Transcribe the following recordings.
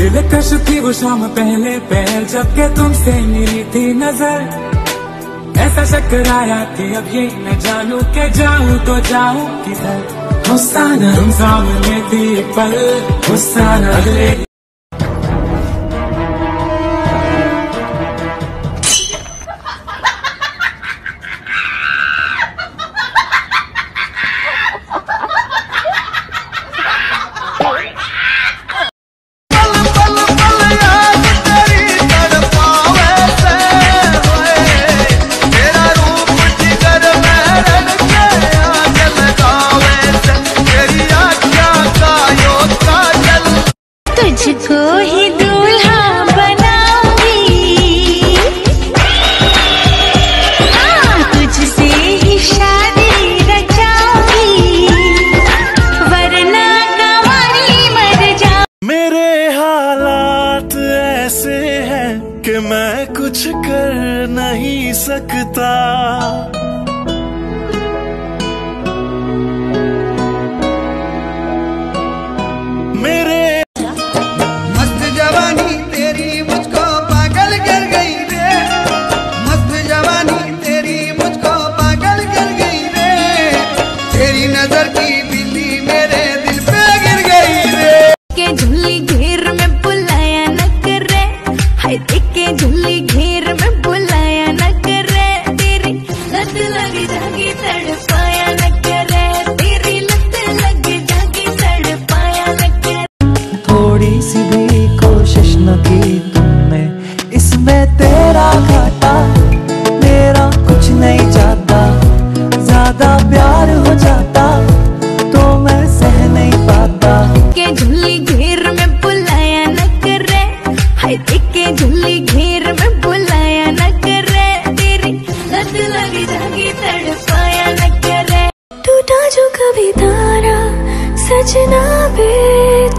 सुबह शाम पहले पहल जब के तुमसे मिली थी नज़र। ऐसा चक्कर आया कि अब ये न जानू के जाऊँ तो जाऊँ किधर। गुस्सा न तुम सामने थी पल गुस्सा न दूल्हा बनाऊँगी। हाँ शादी रचाऊँगी। वरना जाऊँ मेरे हालात ऐसे हैं कि मैं कुछ कर नहीं सकता। इसमें तेरा घाटा मेरा कुछ नहीं जाता ज़्यादा प्यार हो जाता तो मैं सह नहीं पाता। के झुल्ली घेर में बुलाया न करे हाय के झुल्ली घेर में बुलाया न करे। तेरी लत लग जागी तड़पाया न करे। टूटा जो कभी तारा सजना बे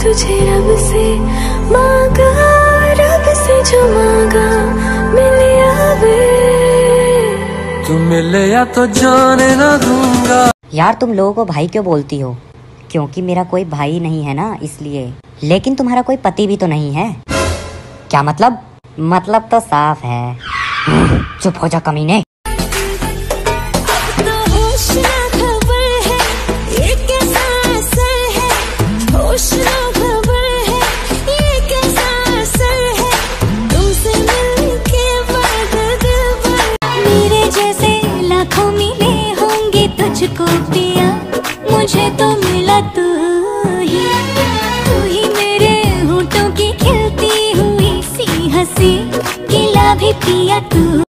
तुझे रब से तुम मिले या तो जाने ना दूँगा। यार, तुम लोगों को भाई क्यों बोलती हो? क्योंकि मेरा कोई भाई नहीं है ना, इसलिए। लेकिन तुम्हारा कोई पति भी तो नहीं है। क्या मतलब? मतलब तो साफ़ है। चुप हो जा कमीने। मुझे तो मिला तू ही। तू ही मेरे होठों की खिलती हुई सी हँसी। गिला भी पिया तू।